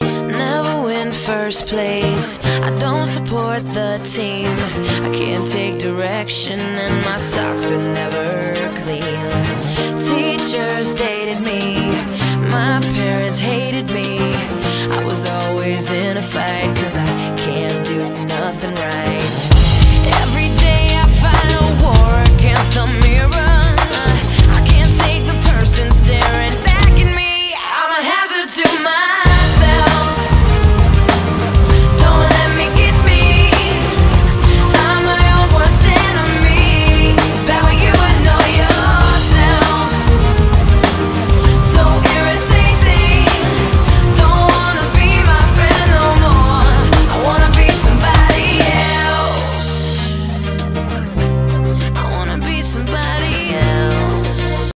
Never win first place. I don't support the team. I can't take direction, and my socks are never clean. Teachers dated me. My parents hated me. I was always in a fight, cause I